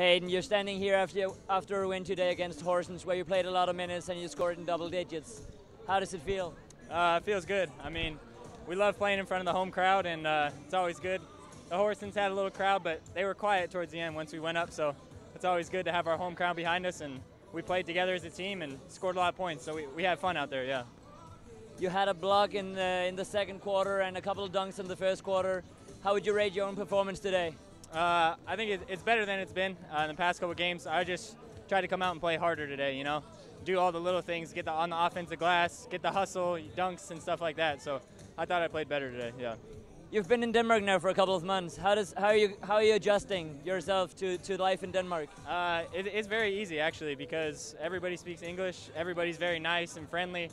Hayden, you're standing here after after a win today against Horsens, where you played a lot of minutes and you scored in double digits. How does it feel? Uh, it feels good. I mean, we love playing in front of the home crowd, and uh, it's always good. The Horsens had a little crowd, but they were quiet towards the end once we went up, so it's always good to have our home crowd behind us, and we played together as a team and scored a lot of points, so we, we had fun out there, yeah. You had a block in the, in the second quarter and a couple of dunks in the first quarter. How would you rate your own performance today? Uh, I think it, it's better than it's been uh, in the past couple games. I just tried to come out and play harder today, you know, do all the little things, get the on the offensive glass, get the hustle, dunks, and stuff like that. So I thought I played better today. Yeah. You've been in Denmark now for a couple of months. How does how are you how are you adjusting yourself to, to life in Denmark? Uh, it, it's very easy actually because everybody speaks English. Everybody's very nice and friendly.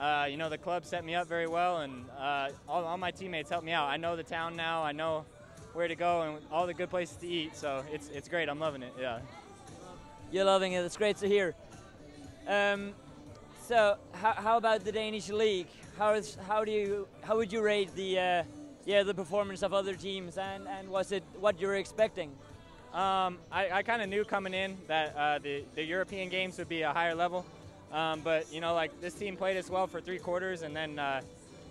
Uh, you know, the club set me up very well, and uh, all, all my teammates helped me out. I know the town now. I know where to go and all the good places to eat. So it's it's great. I'm loving it. Yeah. You're loving it. It's great to hear. Um, so how, how about the Danish league? How is how do you how would you rate the uh, yeah the performance of other teams and and was it what you were expecting? Um, I, I kind of knew coming in that uh, the the European games would be a higher level, um, but you know like this team played us well for three quarters and then uh,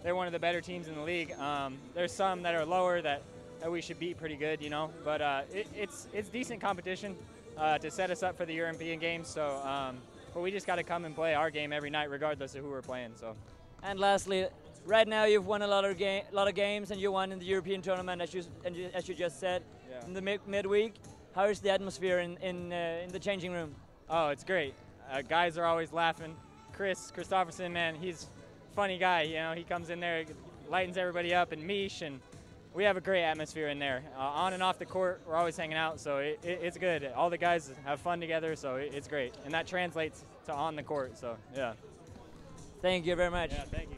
they're one of the better teams in the league. Um, there's some that are lower that that we should beat pretty good, you know. But uh, it, it's it's decent competition uh, to set us up for the European games. So, um, but we just got to come and play our game every night, regardless of who we're playing. So. And lastly, right now you've won a lot of game, a lot of games, and you won in the European tournament, as you as you just said yeah. in the mid midweek. How is the atmosphere in in uh, in the changing room? Oh, it's great. Uh, guys are always laughing. Chris Christopherson, man, he's a funny guy. You know, he comes in there, lightens everybody up, and Mish and we have a great atmosphere in there. Uh, on and off the court, we're always hanging out, so it, it, it's good. All the guys have fun together, so it, it's great, and that translates to on the court. So yeah. Thank you very much. Yeah, thank you.